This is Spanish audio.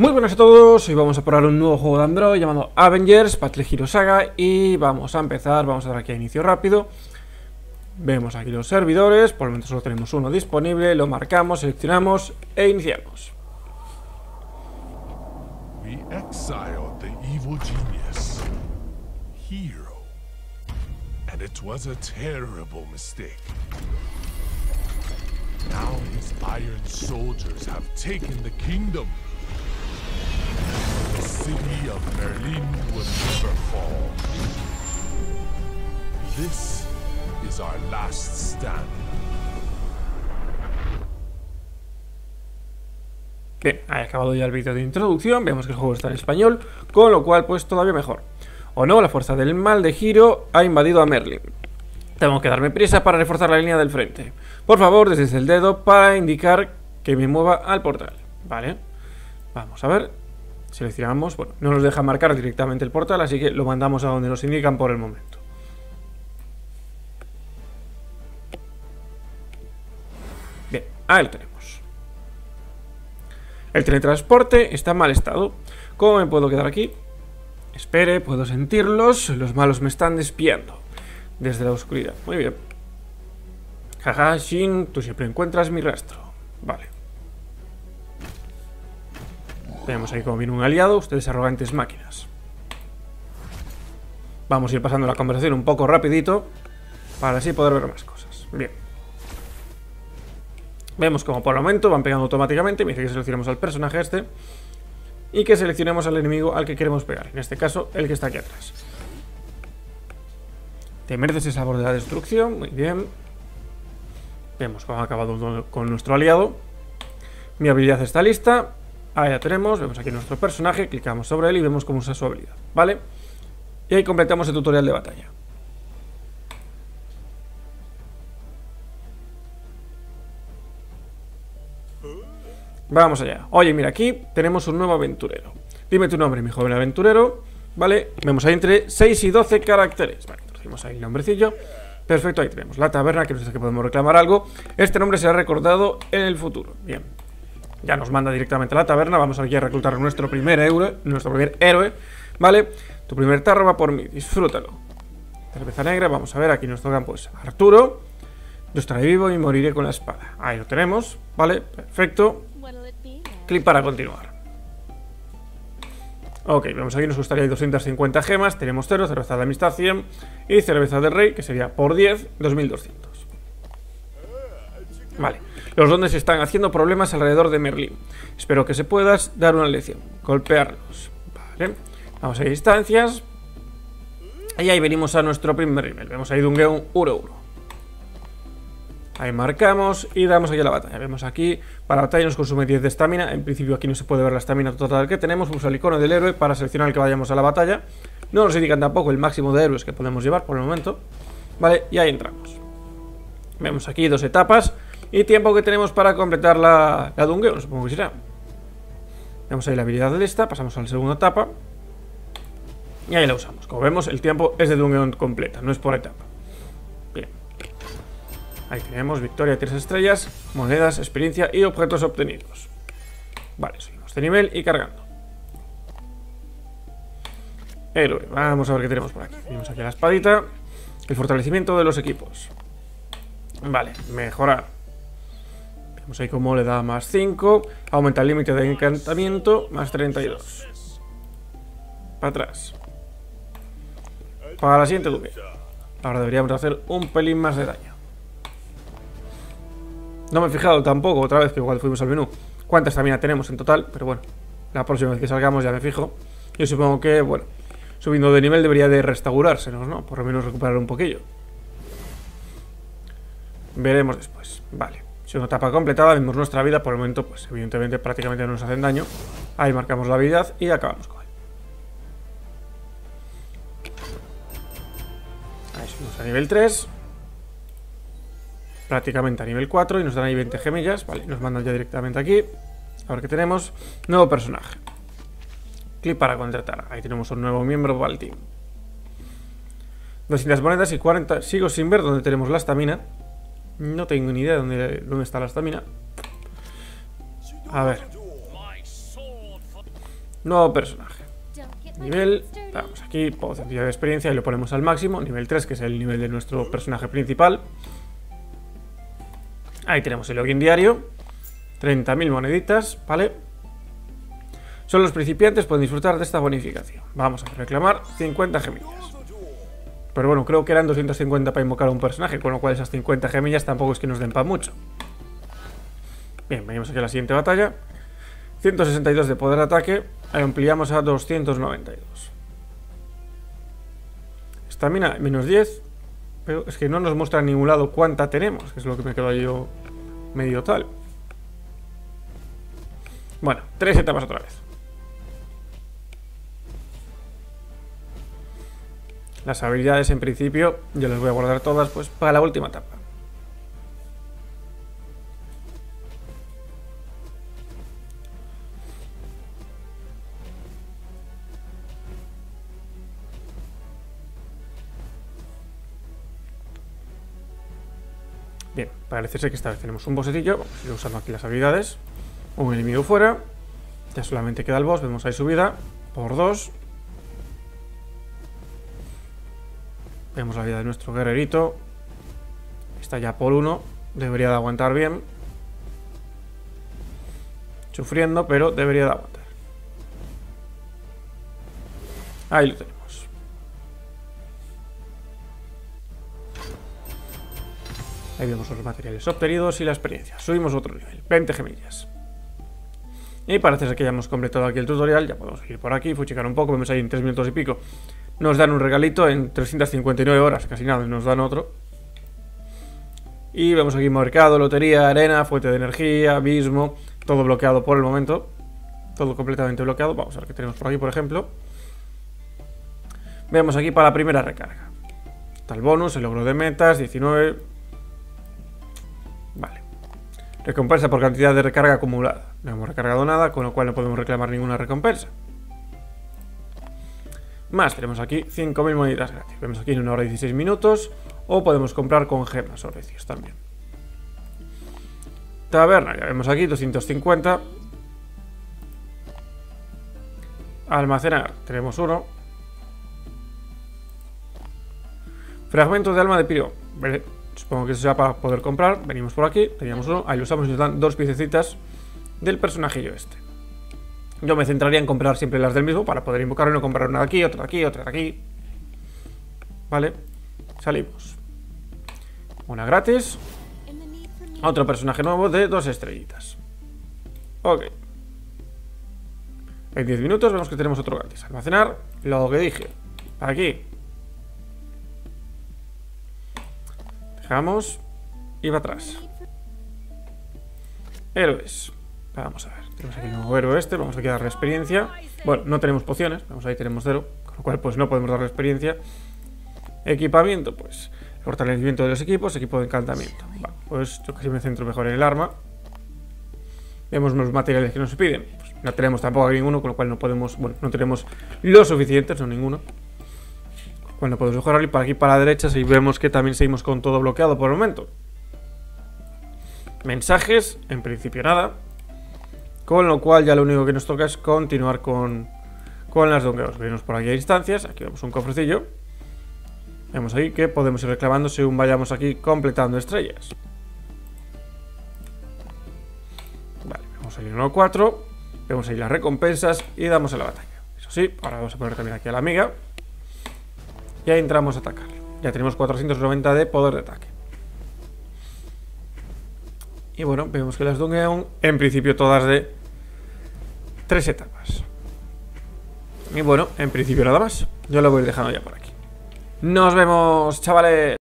Muy buenas a todos, hoy vamos a probar un nuevo juego de Android llamado Avengers Battle Hero Saga y vamos a empezar, vamos a dar aquí a inicio rápido Vemos aquí los servidores, por el momento solo tenemos uno disponible, lo marcamos, seleccionamos e iniciamos Hero. Terrible. Now his iron soldiers have taken the kingdom. City of Berlin will never fall. This is our last stand. Bien, ha acabado ya el vídeo de introducción, vemos que el juego está en español, con lo cual pues todavía mejor. O no, la fuerza del mal de Hiro ha invadido a Merlin. Tengo que darme prisa para reforzar la línea del frente. Por favor, desde el dedo para indicar que me mueva al portal. Vale, vamos a ver. Seleccionamos, bueno, no nos deja marcar directamente el portal, así que lo mandamos a donde nos indican por el momento. Bien, ahí lo tenemos. El teletransporte está en mal estado. ¿Cómo me puedo quedar aquí? Espere, puedo sentirlos. Los malos me están espiando. Desde la oscuridad. Muy bien. Jaja, Shin, tú siempre encuentras mi rastro. Vale. Tenemos ahí como viene un aliado, ustedes arrogantes máquinas. Vamos a ir pasando la conversación un poco rapidito para así poder ver más cosas. Bien. Vemos como por el momento van pegando automáticamente. Me dice que seleccionemos al personaje este. Y que seleccionemos al enemigo al que queremos pegar. En este caso, el que está aquí atrás. Te mereces el sabor de la destrucción. Muy bien. Vemos cómo ha acabado con nuestro aliado. Mi habilidad está lista. Ahí la tenemos. Vemos aquí nuestro personaje. Clicamos sobre él y vemos cómo usa su habilidad. ¿Vale? Y ahí completamos el tutorial de batalla. Vamos allá. Oye, mira, aquí tenemos un nuevo aventurero. Dime tu nombre, mi joven aventurero. Vale, vemos ahí entre 6 y 12 caracteres. Vale, introducimos ahí el nombrecillo. Perfecto, ahí tenemos la taberna, que nos dice que podemos reclamar algo. Este nombre será recordado en el futuro. Bien. Ya nos manda directamente a la taberna. Vamos aquí a reclutar nuestro primer héroe. Nuestro primer héroe. Vale. Tu primer tarro va por mí. Disfrútalo. Cerveza negra. Vamos a ver. Aquí nos tocan, pues, Arturo. Yo estaré vivo y moriré con la espada. Ahí lo tenemos. Vale. Perfecto. Clic para continuar. Ok, vemos aquí, nos gustaría 250 gemas, tenemos 0, cerveza de amistad 100 y cerveza del rey, que sería por 10, 2200. Vale, los dones están haciendo problemas alrededor de Merlín. Espero que se puedas dar una lección, golpearlos. Vale, vamos a instancias. Y ahí venimos a nuestro primer nivel, vemos ahí Dungeon 1-1. Ahí marcamos y damos aquí a la batalla. Vemos aquí, para la batalla nos consume 10 de estamina. En principio aquí no se puede ver la estamina total que tenemos. Usa el icono del héroe para seleccionar el que vayamos a la batalla. No nos indican tampoco el máximo de héroes que podemos llevar por el momento. Vale, y ahí entramos. Vemos aquí dos etapas y tiempo que tenemos para completar la, la dungeon, supongo que será. Vemos ahí la habilidad de esta, pasamos a la segunda etapa. Y ahí la usamos. Como vemos, el tiempo es de dungeon completa, no es por etapa. Ahí tenemos victoria, tres estrellas, monedas, experiencia y objetos obtenidos. Vale, seguimos de nivel y cargando. Héroe, vamos a ver qué tenemos por aquí. Tenemos aquí la espadita. El fortalecimiento de los equipos. Vale, mejorar. Ahí cómo le da más 5. Aumenta el límite de encantamiento, más 32. Para atrás. Para la siguiente duque. Ahora deberíamos hacer un pelín más de daño. No me he fijado tampoco, otra vez que igual fuimos al menú, cuánta estamina tenemos en total, pero bueno, la próxima vez que salgamos ya me fijo. Yo supongo que, bueno, subiendo de nivel debería de restaurársenos, ¿no? Por lo menos recuperar un poquillo. Veremos después. Vale. Si una etapa completada, vemos nuestra vida. Por el momento, pues evidentemente prácticamente no nos hacen daño. Ahí marcamos la habilidad y acabamos con él. Ahí subimos a nivel 3 prácticamente a nivel 4 y nos dan ahí 20 gemillas. Vale, nos mandan ya directamente aquí. A ver qué tenemos. Nuevo personaje. Clic para contratar. Ahí tenemos un nuevo miembro para el team. 200 monedas y 40. Sigo sin ver dónde tenemos la estamina. No tengo ni idea de dónde, dónde está la estamina. A ver. Nuevo personaje. Nivel, vamos aquí, potencia de experiencia y lo ponemos al máximo. Nivel 3, que es el nivel de nuestro personaje principal. Ahí tenemos el login diario. 30.000 moneditas, ¿vale? Solo los principiantes pueden disfrutar de esta bonificación. Vamos a reclamar 50 gemillas. Pero bueno, creo que eran 250 para invocar a un personaje, con lo cual esas 50 gemillas tampoco es que nos den para mucho. Bien, venimos aquí a la siguiente batalla. 162 de poder de ataque, ampliamos a 292. Estamina, menos 10. Pero es que no nos muestra en ningún lado cuánta tenemos, que es lo que me quedo yo medio tal. Bueno, tres etapas otra vez. Las habilidades en principio yo las voy a guardar todas pues para la última etapa. Bien, parece ser que esta vez tenemos un bossetillo. Vamos usando aquí las habilidades. Un enemigo fuera. Ya solamente queda el boss. Vemos ahí subida. Por dos. La vida de nuestro guerrerito. Está ya por uno. Debería de aguantar bien. Sufriendo, pero debería de aguantar. Ahí lo tenemos. Ahí vemos los materiales obtenidos y la experiencia. Subimos otro nivel, 20 gemillas. Y parece ser que ya hemos completado aquí el tutorial. Ya podemos ir por aquí, fuchicar un poco. Vemos ahí en 3 minutos y pico. Nos dan un regalito en 359 horas, casi nada, nos dan otro. Y vemos aquí mercado, lotería, arena, fuente de energía, abismo. Todo bloqueado por el momento. Todo completamente bloqueado. Vamos a ver qué tenemos por aquí, por ejemplo. Vemos aquí para la primera recarga. El bonus, el logro de metas, 19. Vale. Recompensa por cantidad de recarga acumulada. No hemos recargado nada, con lo cual no podemos reclamar ninguna recompensa. Más, tenemos aquí 5.000 monedas gratis. Vemos aquí en una hora y 16 minutos. O podemos comprar con gemas o precios también. Taberna, ya vemos aquí 250. Almacenar, tenemos uno. Fragmento de alma de piro. Vale. Supongo que eso sea para poder comprar. Venimos por aquí, teníamos uno. Ahí lo usamos y nos dan dos piececitas del personajillo este. Yo me centraría en comprar siempre las del mismo para poder invocarlo y no comprar una de aquí, otra de aquí, otra de aquí. Vale, salimos. Una gratis. Otro personaje nuevo de dos estrellitas. Ok. En 10 minutos vemos que tenemos otro gratis. Almacenar, lo que dije. Aquí. Dejamos. Y va atrás. Héroes. Vamos a ver. Tenemos aquí un nuevo héroe este. Vamos aquí a darle experiencia. Bueno, no tenemos pociones. Vamos ahí, tenemos cero. Con lo cual, pues no podemos darle experiencia. Equipamiento, pues. Fortalecimiento de los equipos. Equipo de encantamiento. Va, pues yo casi me centro mejor en el arma. Vemos los materiales que nos piden. Pues no tenemos tampoco ninguno, con lo cual no podemos. Bueno, no tenemos lo suficientes, no ninguno. Bueno, podemos mejorar y para aquí para la derecha si vemos que también seguimos con todo bloqueado por el momento. Mensajes, en principio nada. Con lo cual ya lo único que nos toca es continuar con, con las dongueos. Venimos por aquí a instancias, aquí vemos un cofrecillo. Vemos ahí que podemos ir reclamando según vayamos aquí completando estrellas. Vale, vamos a ir 1 4. Vemos ahí las recompensas y damos a la batalla. Eso sí, ahora vamos a poner también aquí a la amiga. Y ahí entramos a atacar. Ya tenemos 490 de poder de ataque. Y bueno, vemos que las Dungeon, en principio todas de tres etapas. Y bueno, en principio nada más. Yo lo voy dejando ya por aquí. Nos vemos, chavales.